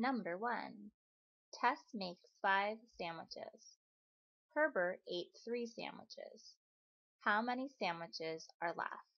Number 1. Tess makes five sandwiches. Herbert ate three sandwiches. How many sandwiches are left?